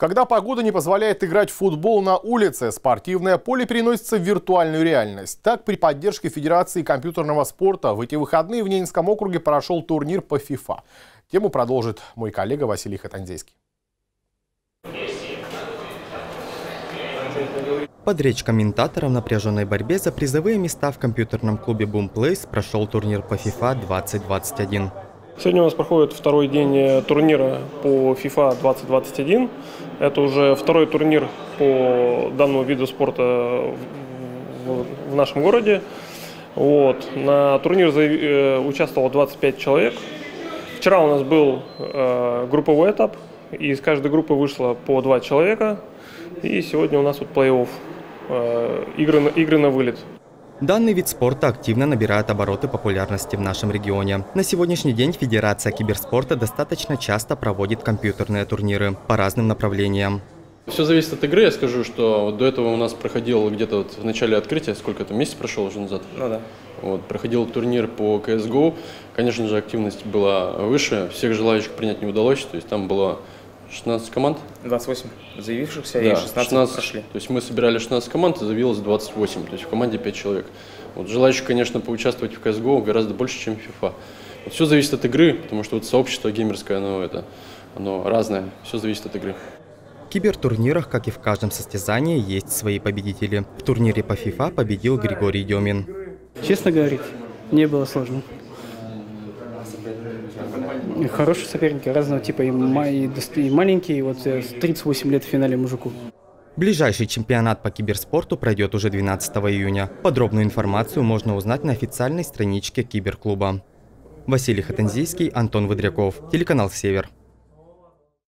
Когда погода не позволяет играть в футбол на улице, спортивное поле переносится в виртуальную реальность. Так, при поддержке Федерации компьютерного спорта в эти выходные в Ненецком округе прошел турнир по FIFA. Тему продолжит мой коллега Василий Хатанзейский. Под речь комментаторов в напряженной борьбе за призовые места в компьютерном клубе Boom Place прошел турнир по FIFA 2021. Сегодня у нас проходит второй день э, турнира по FIFA 2021. Это уже второй турнир по данному виду спорта в, нашем городе. Вот. На турнир э, участвовало 25 человек. Вчера у нас был э, групповой этап, и из каждой группы вышло по два человека. И сегодня у нас вот плей-офф, игры, игры на вылет. Данный вид спорта активно набирает обороты популярности в нашем регионе. На сегодняшний день Федерация киберспорта достаточно часто проводит компьютерные турниры по разным направлениям. Все зависит от игры. Я скажу, что до этого у нас проходил где-то вот в начале открытия, сколько это, месяц прошел уже назад? Ну да. Вот, проходил турнир по CSGO. Конечно же, активность была выше. Всех желающих принять не удалось. То есть там было 16 команд? 28 заявившихся да, и 16 16 прошли. То есть мы собирали 16 команд, и заявилось 28, то есть в команде 5 человек. Вот желающих, конечно, поучаствовать в CSGO гораздо больше, чем в FIFA. Вот все зависит от игры, потому что вот сообщество геймерское, оно, это, оно разное, все зависит от игры. В кибертурнирах, как и в каждом состязании, есть свои победители. В турнире по FIFA победил Григорий Демин. Честно говорить, не было сложно. Хорошие соперники разного типа, и, и маленькие, и вот 38 э, лет в финале мужику. Ближайший чемпионат по киберспорту пройдет уже 12 июня. Подробную информацию можно узнать на официальной страничке киберклуба. Василий Хатанзийский, Антон Выдряков, телеканал «Север».